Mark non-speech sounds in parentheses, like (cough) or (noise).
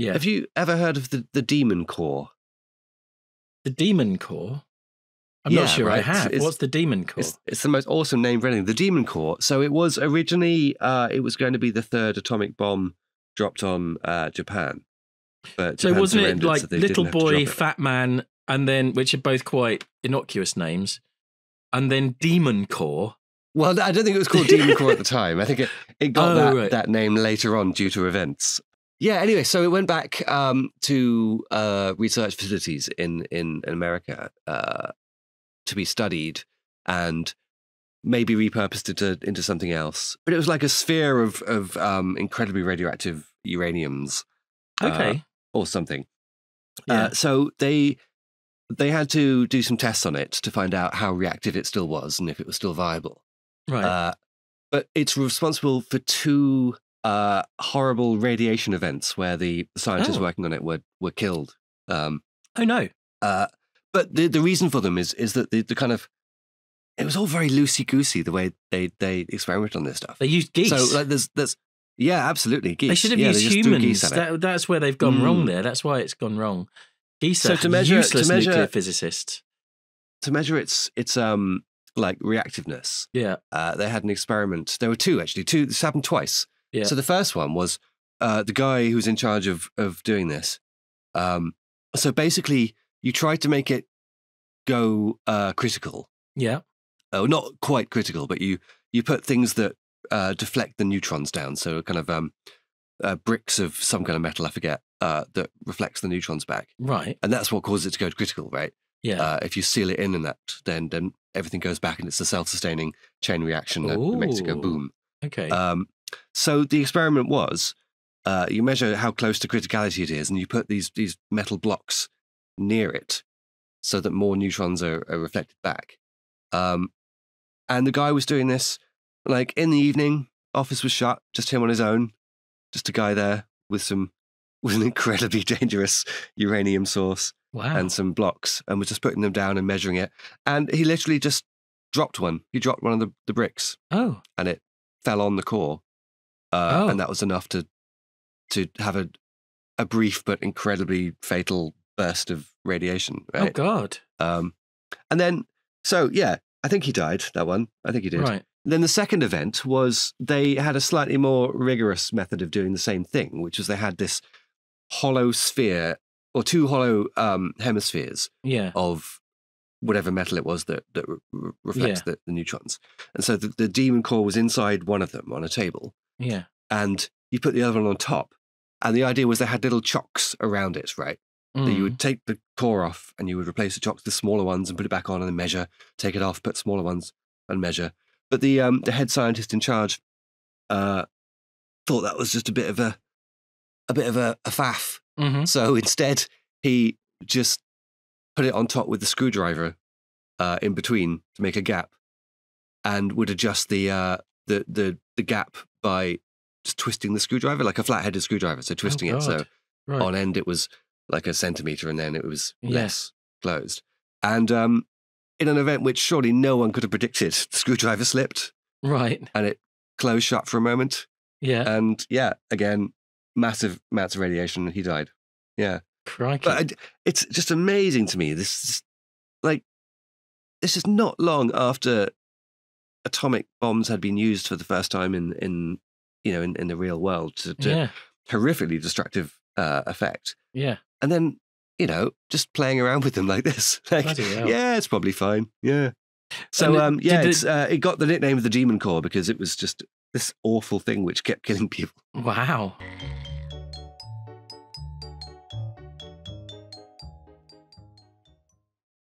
Yeah. Have you ever heard of the, the Demon Core? the Demon Core. I'm Yeah, not sure I have. It's- What's the Demon Core? It's, it's the most awesome name for anything. The Demon Core. So it was originally, uh, it was going to be the third atomic bomb dropped on uh, Japan. But So Japan wasn't it like so Little didn't have to Boy. Fat Man, and then which are both quite innocuous names, and then Demon Core. Well, I don't think it was called Demon Core at the time. I think it, it (laughs) got Oh, that, right. that name later on due to events. Yeah, anyway, so it went back um, to uh, research facilities in, in America uh, to be studied and maybe repurposed into, into something else. But it was like a sphere of, of um, incredibly radioactive uraniums Uh, Okay. or something. Yeah. Uh, so they they had to do some tests on it to find out how reactive it still was and if it was still viable. right. Uh, but it's responsible for two uh, horrible radiation events where the scientists Oh. working on it were were killed. Um, oh no. uh, but the the reason for them is is that the, the kind of it was all very loosey goosey the way they they experimented on this stuff. They used geese. So like there's there's yeah absolutely geese. they should have yeah, used they just threw humans. geese at it. That, that's where they've gone wrong Mm. there. That's why it's gone wrong. Geese So to measure- to useless measure- nuclear physicists. to measure its its um like reactiveness. Yeah. Uh, they had an experiment. There were two actually. Two. This happened twice. Yeah. So the first one was uh, the guy who was in charge of of doing this. Um, so basically, you tried to make it go uh, critical. Yeah. Oh, not quite critical, but you you put things that uh, deflect the neutrons down. So kind of um, uh, bricks of some kind of metal, I forget, uh, that reflects the neutrons back, Right. and that's what causes it to go critical, right? Yeah. Uh, if you seal it in and that, then then everything goes back, and it's a self-sustaining chain reaction that, that makes it go boom. okay. Um, so the experiment was uh, you measure how close to criticality it is, and you put these these metal blocks near it so that more neutrons are, are reflected back. Um, and the guy was doing this like in the evening. Office was shut, just him on his own, just a guy there with some (laughs) with an incredibly dangerous uranium source wow. and some blocks, and was just putting them down and measuring it. And he literally just dropped one. He dropped one of the, the bricks oh. and it fell on the core, uh, Oh. and that was enough to to have a a brief but incredibly fatal burst of radiation. Oh God. Um, and then, so yeah, I think he died. That one, I think he did. Right. Then the second event was they had a slightly more rigorous method of doing the same thing, which was they had this hollow sphere or two hollow um, hemispheres Yeah. of whatever metal it was that that re- reflects Yeah. the, the neutrons. And so the, the demon core was inside one of them on a table, Yeah. and you put the other one on top. And the idea was they had little chocks around it, right? That you Mm. would take the core off and you would replace the chocks with smaller ones and put it back on and then measure, take it off, put smaller ones and measure. But the um, the head scientist in charge uh, thought that was just a bit of a a bit of a, a faff. Mhm. So (laughs) instead, he just put it on top with the screwdriver uh, in between to make a gap, and would adjust the uh, the the the gap by just twisting the screwdriver like a flat-headed screwdriver. So twisting it so Oh, Right. on end it was like a centimeter, and then it was Yeah. less closed. And um, in an event which surely no one could have predicted, the screwdriver slipped Right. and it closed shut for a moment. Yeah. And yeah, again, massive amounts of radiation, and he died. Yeah. Crikey. But it's just amazing to me. This is like this is not long after atomic bombs had been used for the first time in in you know in, in the real world to, to yeah. horrifically destructive uh, effect, Yeah. and then you know just playing around with them (laughs) like this. (laughs) Like, yeah, it's probably fine. Yeah. So it- um, yeah, uh, it got the nickname of the Demon Core because it was just this awful thing which kept (laughs) killing people. Wow.